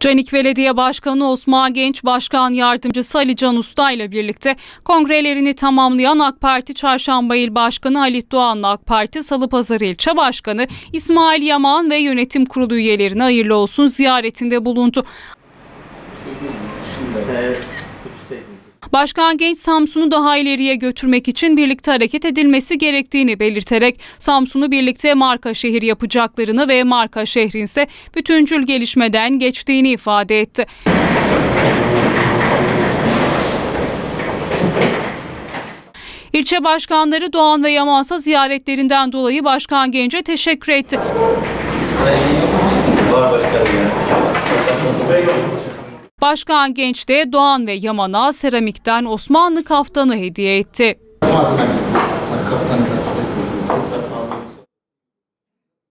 Canik Belediye Başkanı Osman Genç, Başkan Yardımcısı Ali Can Usta ile birlikte kongrelerini tamamlayan AK Parti Çarşamba İl Başkanı Halit Doğan'la AK Parti Salıpazarı İlçe Başkanı İsmail Yaman ve yönetim kurulu üyelerine hayırlı olsun ziyaretinde bulundu. Başkan Genç Samsun'u daha ileriye götürmek için birlikte hareket edilmesi gerektiğini belirterek Samsun'u birlikte marka şehir yapacaklarını ve marka şehrin ise bütüncül gelişmeden geçtiğini ifade etti. İlçe başkanları Doğan ve Yamansa ziyaretlerinden dolayı Başkan Genç'e teşekkür etti. Başkan Genç de Doğan ve Yaman'a seramikten Osmanlı kaftanı hediye etti.